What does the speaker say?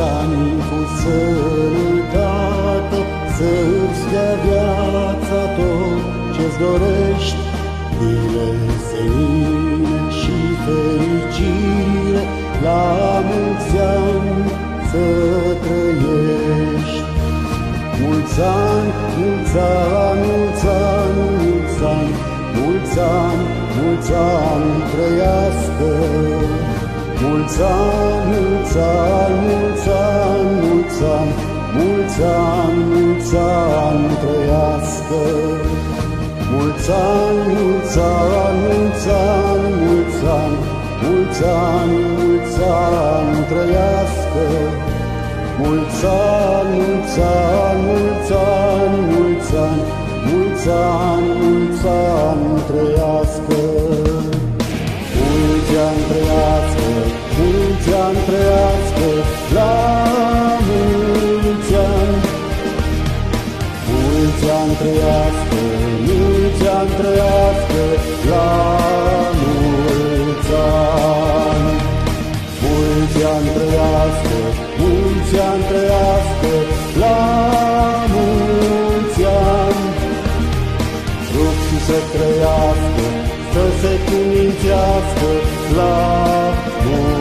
ani cu sănătate Să-ți dea viața tot ce-ți dorești. Bine, senine și fericire La mulți ani să Mulți ani, mulți ani, mulți ani, mulți ani Mulți ani, mulți ani trăiască Mulți ani, mulți ani, mulți ani, mulți ani, mulți ani, mulți ani trăiască. Mulți ani, mulți ani, mulți ani, mulți ani, mulți ani, mulți ani trăiască. Mulți ani, mulți ani, mulți ani, mulți ani, mulți ani, mulți ani trăiască. Mulți ani trăiască, mulți ani trăiască, la mulți ani. Mulți ani trăiască, mulți ani trăiască, la mulți ani. Mulți ani trăiască, mulți ani trăiască, la mulți să trăiască, să se cumințească la mulți ani.